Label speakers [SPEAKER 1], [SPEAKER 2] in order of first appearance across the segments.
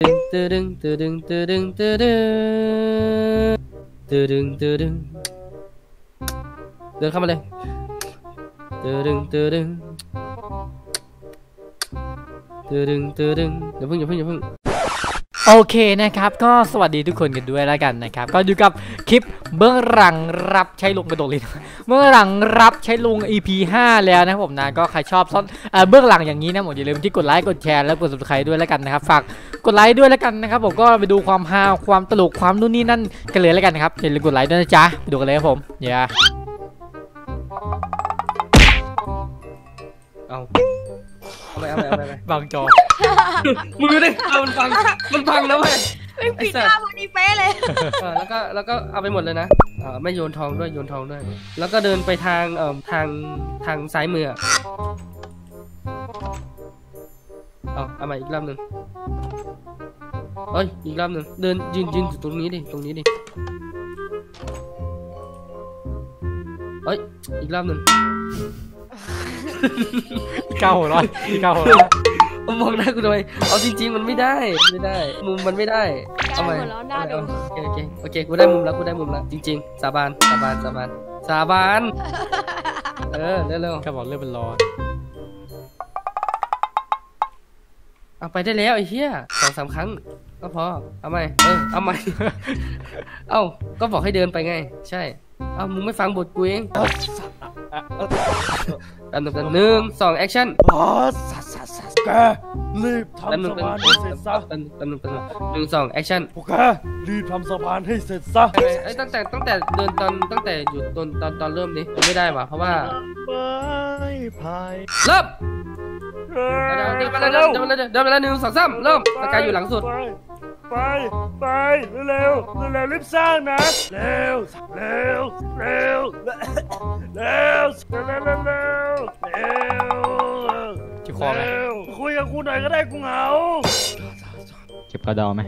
[SPEAKER 1] ตึดึงตึดึงตึงตึงตึงตึงเดินเข้ามาเลยตึดึงตึงตึงตึดึงอย่าเพิ่งอย่าเพิ่งอย่าเพิ่ง
[SPEAKER 2] โอเคนะครับ ก็สวัสดีทุกคนกันด้วยแล้วกันนะครับ ก็อยู่กับคลิปเบื้องหลังรับใช้ลุงกระโดดเลยเบื้องหลังรับใช้ลุง EP 5 แล้วนะครับผมนะก็ใครชอบซ่อนเบื้องหลังอย่างนี้นะผมอย่าลืมที่กดไลค์กดแชร์แล้วกด subscribe ด้วยแล้วกันนะครับฝากกดไลค์ด้วยแล้วกันนะครับผมก็ไปดูความฮาความตลกความนู่นนี่นั่นกันเลยแล้วกันนะครับอย่าลืมกดไลค์ด้วยนะจ๊ะไปดูกันเลยครับผมอย่า
[SPEAKER 1] เอา เอาไปเอาไปเอาไปเอาไป
[SPEAKER 2] บางจอ
[SPEAKER 1] มึงดูดิเอามันฟัง มันฟังนะเว้ย
[SPEAKER 3] ไม่ปิดหน้าพอดีเป๊ะเลย
[SPEAKER 1] เออแล้วก็แล้วก็เอาไปหมดเลยนะเออไม่โยนทองด้วยโยนทองด้วย แล้วก็เดินไปทางเอ่อทางทางซ้ายมืออะเอาเอามาอีกรอบหนึ่งเอ้ยอีกรอบหนึ่งเดินยืนยืนอยู่ตรงนี้ดิตรงนี้ดิเอ้ยอีกรอบหนึ่ง
[SPEAKER 2] เก้าหัวเร้อยเก้าหัวเร้อย
[SPEAKER 1] มองหน้ากูทำไมเอาจริงๆมันไม่ได้ ไม่ได้ มุมมันไม่ได้
[SPEAKER 3] ได้
[SPEAKER 1] เอาใหม่
[SPEAKER 3] หมดแล้วหน้าดู
[SPEAKER 1] โอเคโอเคโอเค กูได้มุมแล้วกูได้มุมแล้วจริง ๆ สาบาน สาบาน สาบาน สาบาน เออเร็ว
[SPEAKER 2] ก็บอกเรื่องเป็นร้อน
[SPEAKER 1] ๆเอาไปได้แล้วไอ้เหี้ยสองสามครั้ง ก็พอ เอาใหม่ เออ เอาใหม่ เอ้า ก็บอกให้เดินไปไง ใช่ เอ้า มึงไม่ฟังบทกูเอง อันหนหนึ่งสองแอคชั่น
[SPEAKER 4] บอสสัสสัสสัสแกรีบทำสะพานให้เสร็จซะ
[SPEAKER 1] อันหนึ่งหนึ่งสองแอคชั่น
[SPEAKER 4] พวกคกรีบทำสะพานให้เสร็จซะ
[SPEAKER 1] ไอ้ตั้งแต่ตั้งแต่เดินตอนตั้งแต่อยู่ตอนตอนตอนเริ่มนี่ไม่ได้หว่ะเพราะว่าเริ่ม
[SPEAKER 4] เดิ
[SPEAKER 1] นไปแล้วเดินไปแล้วเดินไปแล้วหนึ่งสองสามเริ่มสกายอยู่หลังสุด
[SPEAKER 4] ไปไปเร็วเร็วเร็วรีบสร้างนะเร็วเร็วเร็วเร็วเร็วเร็วเร็วเจิ
[SPEAKER 2] บคอไหม
[SPEAKER 4] คุยกับกูหน่อยก็ได้กูเหงา
[SPEAKER 2] เก็บกระดอไหม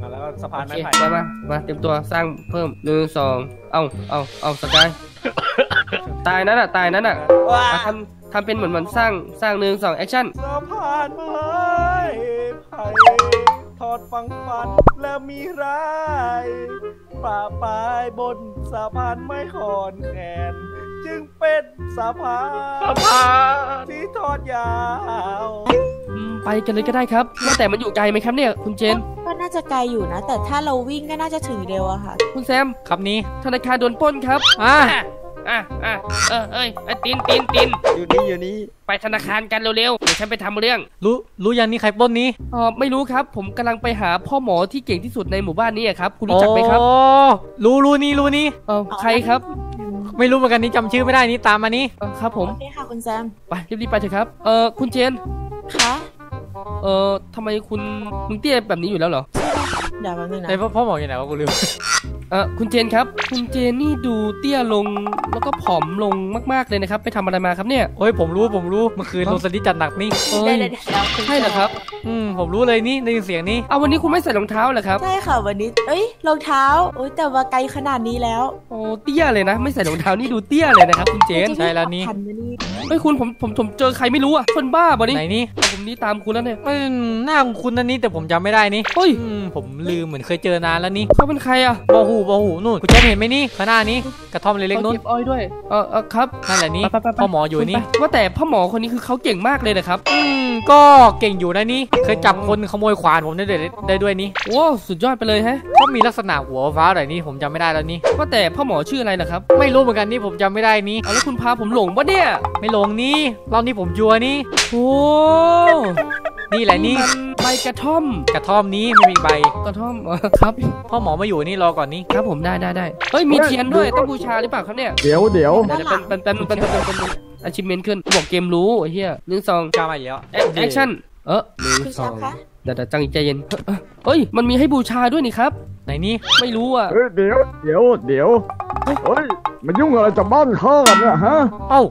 [SPEAKER 4] มาแล้วสะพานไม้ไผ่
[SPEAKER 1] มามาเตรียมตัวสร้างเพิ่มหนึ่งสองเอาเอาเอาสกายตายนั่นอะตายนั่นอะทำทำเป็นเหมือนมันสร้างสร้างหนึ่งสองแอคชั่น
[SPEAKER 4] สะพานไม้ไผ่ ดฟังฟันแล้วมีรายป่าปลายบนสะพานไม้ขอนแขน จึงเป็นสะพานสะพานที่ทอดยาว
[SPEAKER 1] อืมไปกันเลยก็ได้ครับว่าแต่มันอยู่ไกลไหมครับเนี่ย คุณเจน
[SPEAKER 3] ก็น่าจะไกลอยู่นะ แต่ถ้าเราวิ่งก็น่าจะถึงเร็วอะค่ะ
[SPEAKER 1] คุณแซม
[SPEAKER 2] ครับนี้
[SPEAKER 1] ธนาคารโดนปล้นครับ
[SPEAKER 2] อะ
[SPEAKER 1] อะอะอะเออเอ้ยไอ้ตินตินติน
[SPEAKER 4] อยู่นี่อยู่นี่
[SPEAKER 1] ไปธนาคารกันเร็วๆเดี๋ยวฉันไปทำเรื่อง
[SPEAKER 2] รู้รู้ยังนี่ใครปล้นนี้
[SPEAKER 1] อ๋อไม่รู้ครับ ผมกำลังไปหาพ่อหมอที่เก่งที่สุดในหมู่บ้านนี้อะครับ คุณรู้จักไหมครับ
[SPEAKER 2] โอ้รู้รู้นี่รู้นี่
[SPEAKER 1] เออใครครับ
[SPEAKER 2] ไม่รู้เหมือนกันนี่จำชื่อไม่ได้นี่ตามมานี่
[SPEAKER 1] เออครับผม
[SPEAKER 3] โอเคค่ะคุณแซม
[SPEAKER 1] ไปรีบๆไปเถอะครับเออคุณเจน
[SPEAKER 3] คะ
[SPEAKER 1] เออทำไมคุณมึงเตี้ยแบบนี้อยู่แล้วเหรอ
[SPEAKER 3] เดี๋ยวแป๊บนึงนะ
[SPEAKER 2] ไอ้พ่อพ่อหมออยู่ไหนวะกูลืม
[SPEAKER 1] เออคุณเจนครับ คุณเจนนี่ดูเตี้ยลงแล้วก็ผอมลงมากๆเลยนะครับ ไปทำอะไรมาครับเนี่ย
[SPEAKER 2] โอ้ยผมรู้ผมรู้เมื่อคืนโรสลิจัดหนักนี่
[SPEAKER 1] เอ้
[SPEAKER 3] ได้
[SPEAKER 1] ย
[SPEAKER 3] เลยเดี๋ยวคุณ
[SPEAKER 1] ใช่เหรอครับ
[SPEAKER 2] อืมผมรู้เลยนี่ได้ยินเสียงนี่
[SPEAKER 1] เอาวันนี้คุณไม่ใส่รองเท้าเหรอครับ
[SPEAKER 3] ใช่ค่ะวันนี้ เอ้ยรองเท้าโอ้ยแต่ว่าไกลขนาดนี้แล้ว
[SPEAKER 1] โอ้เตี้ยเลยนะไม่ใส่รองเท้านี่ดูเตี้ยเลยนะครับคุณเจน
[SPEAKER 2] ใช่แล้วนี่
[SPEAKER 3] ทันนะนี่
[SPEAKER 1] เฮ้ยคุณผมผมผมเจอใครไม่รู้อะคนบ้าบ่นี่
[SPEAKER 2] ไหนนี่
[SPEAKER 1] เอาผมนี่ตามคุณแล้วเนี่ย
[SPEAKER 2] ไม่หน้าคุ้นๆนั่นนี่แต่ผมจำไม่ได้นี่
[SPEAKER 1] เฮ้ย
[SPEAKER 2] อืมผมลืมเหมือนเคยเจอนานแล้วนี่
[SPEAKER 1] เขาเป็นใครอะ
[SPEAKER 2] บอหูบอหูนู่นคุณเจนเห็นไหมนี่ข้างหน้านี้กระท่อมเล็กๆ
[SPEAKER 1] เขา
[SPEAKER 2] นู่น
[SPEAKER 1] เก็บอ้อยด้วยเออเออครับ
[SPEAKER 2] นั่นแหละนี่
[SPEAKER 1] ไปไปไป
[SPEAKER 2] พ่อหมออยู่นี่
[SPEAKER 1] ไปว่าแต่พ่อหมอคนนี้คือเขาเก่งมากเลยนะครับ
[SPEAKER 2] อืมก็เก่งอยู่นะนี่เคยจับคนขโมยขวานผมได้ด้วยได้ด้วยนี่
[SPEAKER 1] โอ้สุดยอดไปเลยฮะ
[SPEAKER 2] ก็มีลักษณะหัวฟ้าหน่อยนี่ผมจำไม่ได้แล้วนี่
[SPEAKER 1] ว่าแต่พ่อหมอชื่ออะไรนะครับ
[SPEAKER 2] ไม่รู้เหมือนกันนี่ผมจำไม่ได้นี่
[SPEAKER 1] เอาแล้วคุณพาผมหลงปะเนี่ย
[SPEAKER 2] ไม่ลงนี่รอบนี้ผมชัวร์นี่
[SPEAKER 1] โอ้
[SPEAKER 2] นี่แหละนี่
[SPEAKER 1] มัน ใบกระท่อม
[SPEAKER 2] กระท่อมนี้ไม่มีใบ
[SPEAKER 1] กระท่อมเออครับ
[SPEAKER 2] พ่อหมอมาอยู่นี่รอก่อนนี่
[SPEAKER 1] ครับผมได้ได้ได้เฮ้ยมีเทียนด้วยต้องบูชาหรือเปล่าครับเนี่ย
[SPEAKER 5] เดี๋ยวเดี๋ยว
[SPEAKER 1] เดี๋ยวเป็นเป็นเป็นเป็นเป็นเป็นอาชิเมนขึ้นบอกเกมรู้ไอ้เหี้ยหนึ่งสอง
[SPEAKER 2] กล้ามาอีกแล้ว
[SPEAKER 1] แอคชั่นเออหนึ่ง
[SPEAKER 3] คุณ
[SPEAKER 1] ส
[SPEAKER 3] แซ
[SPEAKER 1] อ
[SPEAKER 3] ม
[SPEAKER 1] ง
[SPEAKER 3] คะ
[SPEAKER 1] เดี๋ยวเดี๋ยวจังใจเย็นเอ้ยเฮ้ยมันมีให้บูชาด้วยนี่ครับ
[SPEAKER 2] ไหนนี่
[SPEAKER 1] ไม่รู้อะ
[SPEAKER 5] เฮ้ยเดี๋ยวเดี๋ยวเดี๋ยวเฮ้ยมันยุ่งอะไรกับบ้านข้ากันเนี่ยฮะ
[SPEAKER 2] เอ้า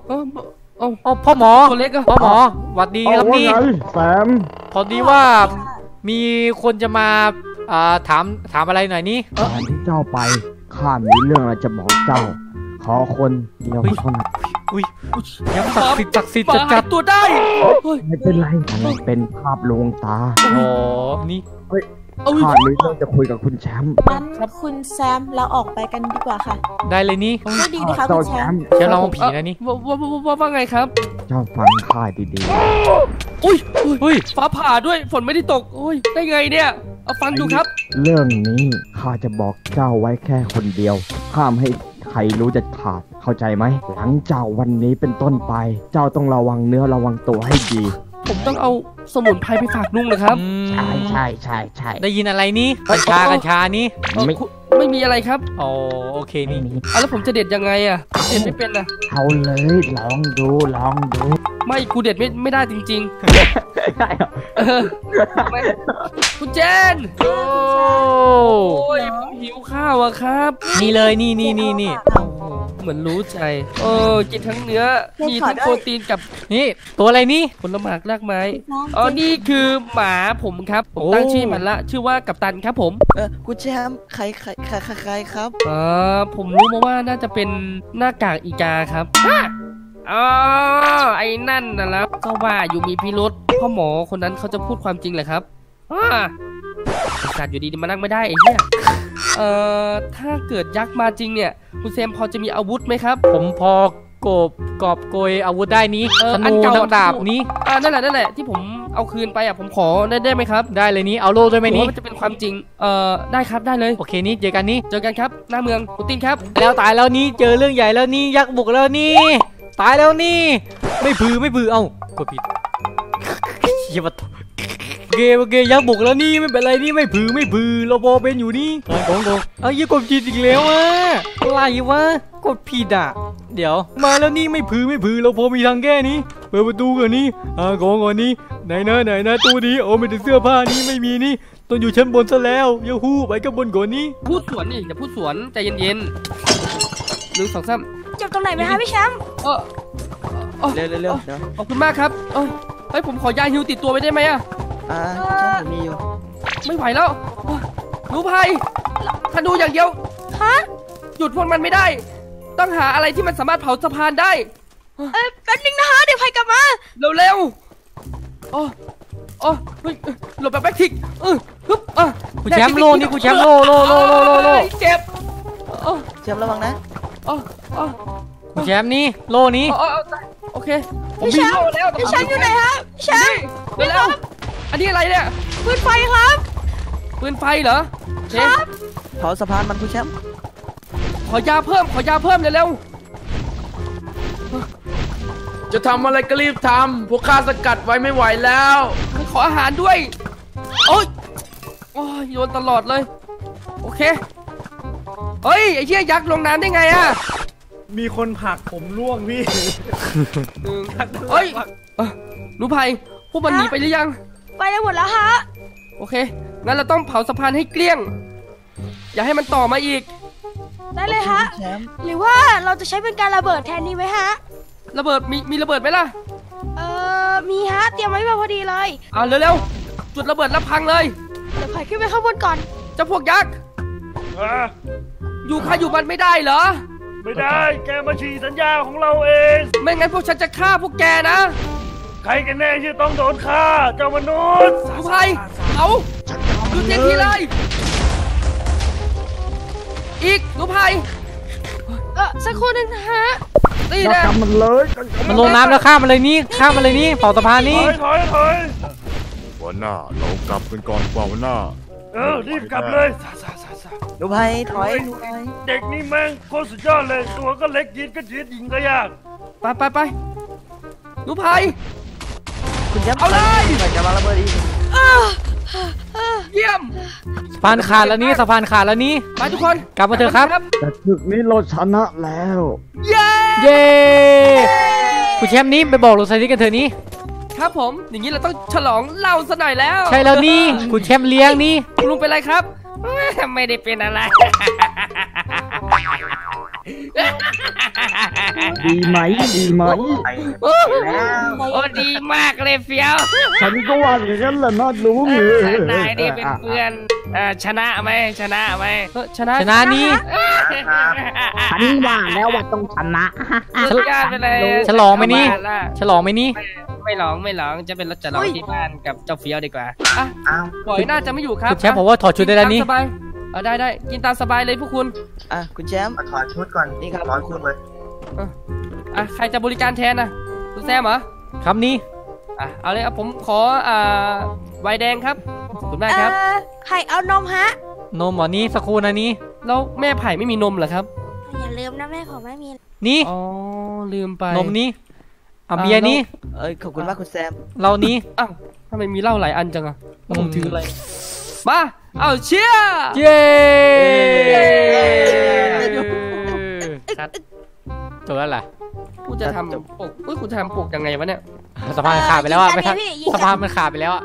[SPEAKER 1] เออเอ้า
[SPEAKER 2] เอ้าพ่อหมอ
[SPEAKER 1] ตัวเล็กอะ
[SPEAKER 2] พ่อหมอหวัดดี
[SPEAKER 5] เอา
[SPEAKER 2] ครับ
[SPEAKER 5] ว่า
[SPEAKER 2] นี่
[SPEAKER 5] ไงแซม
[SPEAKER 2] พอดีว่ามีคนจะมาอ่าถามถามอะไรหน่อยนี่
[SPEAKER 5] ตอนที่เจ้าไปข้ามีเรื่องอะไรจะบอกเจ้า ขอคนเดียว
[SPEAKER 2] เฮ้ย
[SPEAKER 5] เท่านั้น
[SPEAKER 2] อุ้ยยังศักดิ์สิทธิ์ศักดิ์สิทธิ์
[SPEAKER 1] หมา
[SPEAKER 2] จัด
[SPEAKER 1] หา
[SPEAKER 2] จั
[SPEAKER 1] ย
[SPEAKER 2] ด
[SPEAKER 1] ตัวได้เฮ้ย
[SPEAKER 5] ไม่เป็นไรมันเป็นภาพลวงตา
[SPEAKER 2] โอ้นี่
[SPEAKER 1] เอา
[SPEAKER 5] ข้ามีเรื่องจะคุยกับคุณแชมป์
[SPEAKER 3] งั้นคุณแซมเราออกไปกันดีกว่าค่ะ
[SPEAKER 2] ได้เลยนี่
[SPEAKER 3] ไม่ดีนะคะ
[SPEAKER 5] เจ้า
[SPEAKER 3] คุณ
[SPEAKER 5] แช
[SPEAKER 3] แชม
[SPEAKER 5] ม
[SPEAKER 3] ป์
[SPEAKER 5] ป์
[SPEAKER 2] เชฟเราผีนะนี่
[SPEAKER 1] ว่าว่าว่าว่าว่าไงครับ
[SPEAKER 5] เจ้าฟังข้าดี
[SPEAKER 1] อุ้ยอุ้ย
[SPEAKER 2] เฮ้ย
[SPEAKER 1] ฟ้าผ่าด้วยฝนไม่ได้ตกโอ้ยได้ไงเนี่ย เอาฟังดูครับ
[SPEAKER 5] ๆ เรื่องนี้ข้าจะบอกเจ้าไว้แค่คนเดียวห้ามให้ใครรู้จะขาดเข้าใจไหมหลังจากวันนี้เป็นต้นไป เจ้าต้องระวังเนื้อระวังตัวให้ดี
[SPEAKER 1] ผมต้องเอาสมุนไพรไปฝากลุงเหรอครับ
[SPEAKER 2] อืม
[SPEAKER 5] ใช่ใช่ใช่ใช่
[SPEAKER 2] ได้ยินอะไรนี่กัญชากัญชานี่
[SPEAKER 1] เอ่อ
[SPEAKER 5] ไม่
[SPEAKER 1] คุณไม่มีอะไรครับ
[SPEAKER 2] อ๋อโอเคนี่
[SPEAKER 1] อะแล้วผมจะเด็ดยังไงอะเด็ดไม่เป็นนะ
[SPEAKER 5] เอาเลยลองดูลองดู
[SPEAKER 1] ไม่กูเด็ดไม่ไม่ได้จริง
[SPEAKER 5] ใช่เหรอ
[SPEAKER 1] ๆเออไม่คุณเจน
[SPEAKER 2] โอ้
[SPEAKER 1] โอ้ยผมหิวข้าวอะครับ
[SPEAKER 2] นี่เลยนี่นี่นี่นี่
[SPEAKER 1] เหมือนรู้ใจเออกินทั้งเนื้อ มีทั้งโปรตีนกับ
[SPEAKER 2] นี่ตัวอะไรนี่
[SPEAKER 1] ผลไม้รากไม้อ๋อนี่คือหมาผมครับผมตั้งชื่อมันละชื่อว่ากัปตันครับผม
[SPEAKER 6] เออคุณแชมป์ใครใครใครใครใครครับ
[SPEAKER 1] เออผมรู้มาว่าน่าจะเป็นหน้ากากอีกาครับอะอ๋อไอ้นั่นน่ะแล้วก็ว่าอยู่มีพิรุษพ่อหมอคนนั้นเขาจะพูดความจริงเลยครับอ่าไอ้สัตว์อยู่ดีๆมานั่งไม่ได้ไอ้เหี้ย เอ่อ ถ้าเกิดยักษ์มาจริงเนี่ย คุณเซมพอจะมีอาวุธไหมครับ
[SPEAKER 2] ผมพอกบกอบโกยอาวุธได้นี้
[SPEAKER 1] เออ
[SPEAKER 2] ธ
[SPEAKER 1] อัน
[SPEAKER 2] นู
[SPEAKER 1] เก่า
[SPEAKER 2] ทั้งดาบนี้
[SPEAKER 1] อ่านั่นแหละนั่นแหละที่ผมเอาคืนไปอะผมขอได้ได้ไหมครับ
[SPEAKER 2] ได้เลยนี้เอาโล่ด้วยไหม
[SPEAKER 1] หรือ
[SPEAKER 2] นี่
[SPEAKER 1] ว่ามันจะเป็นความจริง เอ่อ ได้ครับได้เลย
[SPEAKER 2] โอเคนี่เจอกันนี่
[SPEAKER 1] เจอกันครับ หน้าเมืองปูตินครับ
[SPEAKER 2] แล้วตายแล้วนี่เจอเรื่องใหญ่แล้วนี่ยักษ์บุกแล้วนี่ ตายแล้วนี่ ไม่พือไม่พือเอ้ากดผิดเหี้ยมาโอ เคโอเคยักษ์บุกแล้วนี่ไม่เป็นไรนี่ไม่พือไม่พือเราบอเป็นอยู่นี่เอ้ยโกงโกงเอ้ยยังกดผิดอีกแล้วอะอะไรวะกดผิดอะเดี๋ยว มาแล้วนี่ไม่พือไม่พือเราพอมีทางแก้นี้เปิดประตูก่อนนี่อ่าของก่อนนี่ไหนนะไหนนะตู้นี้โอ้ไม่ได้เสื้อผ้านี่ไม่มีนี่ต้องอยู่ชั้นบนซะแล้วยาฮูไปกับบนก่อนนี่
[SPEAKER 1] พูดสวนนี่อย่าพูดสวนใจเย็นๆหนึ่งสองสาม
[SPEAKER 3] เจ็บตรงไหนไหมคะพี่แชมป์
[SPEAKER 1] เออเออ
[SPEAKER 6] เร็วเร็วเร็วเดี๋ยว
[SPEAKER 1] ขอบคุณมากครับเออเฮ้ยผมขอยาฮิวติดตัวไว้ได้ไหมอะ
[SPEAKER 6] อ่าคุณแชมป์ผมมีอยู่
[SPEAKER 1] ไม่ไหวแล้วเฮ้ยรู้ภัยถ้าดูอย่างเดียว
[SPEAKER 3] ฮะ
[SPEAKER 1] หยุดพวกมันไม่ได้ ต้องหาอะไรที่มันสามารถเผาสะพานได้
[SPEAKER 3] เอ้ยแป๊บนึงนะคะเดี๋ยวภัยกลับมา
[SPEAKER 1] เร็วๆโอ้โอ้เฮ้ยหลบแบบแบ็คทิกเออฮึบอะ
[SPEAKER 2] คุณแชมป์โลนี่คุณแชมป์โลโลโลโลโลโล
[SPEAKER 1] เอ้ยเจ็บโอ้
[SPEAKER 6] แชมป์ระวังนะ
[SPEAKER 1] โอ้โอ้
[SPEAKER 2] คุณแชมป์นี่โลนี้
[SPEAKER 1] โอ้โอเคผมมีโล่แล้ว
[SPEAKER 3] พี่แชมป์อยู่ไหนฮะพี่แชมป์
[SPEAKER 1] นี่เร็วๆ อันนี้อะไรเนี่ย
[SPEAKER 3] ปืนไฟครับ
[SPEAKER 1] ปืนไฟเหรอเชฟ
[SPEAKER 6] เผาสะพานมันคุณแชมป์
[SPEAKER 1] ขอยาเพิ่ม ขอยาเพิ่มเร็ว
[SPEAKER 7] จะทำอะไรก็รีบทำพวกข้าสกัดไว้ไม่ไหวแล้ว
[SPEAKER 1] ๆขออาหารด้วยโอ้ยโอ้ยโยนตลอดเลย โอเคเฮ้ยไอ้เหี้ยยักษ์ลงน้ำได้ไงอะ
[SPEAKER 4] มีคนผลักผมล่วงพี่
[SPEAKER 1] หนึ่งเฮ้ยเอ้อหนูภัยพวกมันหนีไปหรือยัง
[SPEAKER 3] ไปได้หมดแล้วฮะ
[SPEAKER 1] โอเค งั้นเราต้องเผาสะพานให้เกลี้ยง อย่าให้มันต่อมาอีก
[SPEAKER 3] ได้เลยฮะ
[SPEAKER 6] แชมป์
[SPEAKER 3] หรือว่าเราจะใช้เป็นการระเบิดแทนนี้ไหมฮะ
[SPEAKER 1] ระเบิดมีมีระเบิดไหมล่ะ
[SPEAKER 3] เอ่อมีฮะ เตรียมไว้มาพอดีเลย
[SPEAKER 1] อ่าเร็วๆ จุดระเบิดแล้วพังเลย
[SPEAKER 3] เดี๋ยวภัยขึ้นไปข้างบนก่อน
[SPEAKER 1] เจ้าพวกยักษ์อยู่ใครอยู่มันไม่ได้เหรอ
[SPEAKER 4] ไม่ได้ แกมาฉีกสัญญาของเราเอง
[SPEAKER 1] ไม่งั้นพวกฉันจะฆ่าพวกแกนะ
[SPEAKER 4] ใครกันแน่ที่ต้องโดนฆ่าเจ้ามนุษย์
[SPEAKER 1] ผู้ภัยเอาดูเต็มที่เลย อีกหนูภัย
[SPEAKER 3] เออสักครู่หนึงนะฮะ
[SPEAKER 1] นี่
[SPEAKER 5] จับ
[SPEAKER 1] นะ
[SPEAKER 5] กำมันเลย
[SPEAKER 2] มันลงน้ำแล้วข้ามมาเลยนี่ข้ามมาเลยนี่เผาสะพาน
[SPEAKER 4] ถ
[SPEAKER 2] นี่
[SPEAKER 4] อยถอยถอย
[SPEAKER 5] หัวหน้าเรากลับกันก่อนกว่าหัวหน้า
[SPEAKER 4] เออรีบกลับเลยซาซาซาซา
[SPEAKER 6] ดูภัยถอยดูภัย
[SPEAKER 4] เด็กนี่แม่งโคตรสุดยอดเลยตัวก็เล็กยีดก็ยีดยิงก็ยาก
[SPEAKER 1] ไปไปไปหนูภัย
[SPEAKER 6] คุณ แชมป์
[SPEAKER 1] เอาเลย
[SPEAKER 6] ใส่จะวางระเบิดอีก
[SPEAKER 1] เยี่ยม
[SPEAKER 2] สะพานขาดแล้วนี่สะพานขาดแล้วนี่
[SPEAKER 1] ไปทุกคน
[SPEAKER 2] กลับมาเถอะครับ
[SPEAKER 5] แต่ศึกนี้เราชนะแล้ว
[SPEAKER 1] เย้
[SPEAKER 2] เย้คุณแชมป์นี่ไปบอกลูกไซนี่กันเถอะนี่
[SPEAKER 1] ครับผม อย่างนี้เราต้องฉลองเหล้าซะหน่อยแล้ว
[SPEAKER 2] ใช่แล้วนี่คุณแชมป์เลี้ยงนี่
[SPEAKER 1] คุณลุงเป็นไรครับ ไม่ได้เป็นอะไร
[SPEAKER 5] ดีไหมดีไหม
[SPEAKER 1] โอ้ดีมากเลยเฟี้ยว
[SPEAKER 5] ฉันก็ว่าอย่างนั้นแหละนะลุง
[SPEAKER 1] นายนี่เป็นเพื่อนเอ่อชนะไหมชนะไหมเออชนะ
[SPEAKER 2] ชนะนี่
[SPEAKER 5] ฉันว่าแล้วว่าต้องชนะ
[SPEAKER 1] สุดยอดไปเลย
[SPEAKER 2] ฉลองไหมนี่
[SPEAKER 1] เอาาละ
[SPEAKER 2] ฉลองไหมนี่
[SPEAKER 1] ไม่หลองไม่หลองจะเป็นรถจะลองที่บ้านกับเจ้าเฟี้ยวดีกว่าอะปล่อยน่าจะไม่อยู่ครับ
[SPEAKER 2] คุณแชมป์ผมว่าถอดชุดได้แล้วนี่
[SPEAKER 1] กิตามสบายเออได้ได้กินตามสบายเลยพวกคุณ
[SPEAKER 6] อะคุณแชมป์
[SPEAKER 8] ถอดชุดก่อน
[SPEAKER 6] นี่ครับ
[SPEAKER 8] ร้อนคุณเลย
[SPEAKER 1] อะใครจะบริการแทนนะคุณแซมเหรอ
[SPEAKER 2] ครับนี่
[SPEAKER 1] อะเอาเลยครับผมขออ่าไวน์แดงครับขอบคุณมาก
[SPEAKER 3] เอ
[SPEAKER 1] ครับ
[SPEAKER 3] อใครเอานมฮะ
[SPEAKER 2] นมเหรอนี่สักครู่นะนี่
[SPEAKER 1] แล้วแม่ไผ่ไม่มีนมเหรอครับ
[SPEAKER 3] อย่าลืมนะแม่ผมไม่มี
[SPEAKER 2] นี่
[SPEAKER 1] อ๋อลืมไป
[SPEAKER 2] นมนี่อะ
[SPEAKER 1] อ่า
[SPEAKER 2] เบียร์นี่
[SPEAKER 6] เอ้ยขอบคุณมากคุณแซม
[SPEAKER 2] เรานี่
[SPEAKER 1] อ้าวทำไมมีเหล้าหลายอันจังอะแล้วผม
[SPEAKER 2] อืม
[SPEAKER 1] ถืออะไรมาเอาเชียร์
[SPEAKER 2] เย้
[SPEAKER 1] ครับ
[SPEAKER 2] จบแล้วเหรอ
[SPEAKER 1] กูจะทำปกอุ้ยกูจะทำปกยังไงวะเนี่ย
[SPEAKER 2] สะพานขาดไปแล้วอะ
[SPEAKER 3] ยิง
[SPEAKER 2] ไม่
[SPEAKER 3] กั
[SPEAKER 2] ทั
[SPEAKER 3] น
[SPEAKER 2] น
[SPEAKER 3] ดิพี่ยิง
[SPEAKER 2] สะ
[SPEAKER 3] กั
[SPEAKER 2] พาน
[SPEAKER 3] น
[SPEAKER 2] มันขาดไปแล้วอะ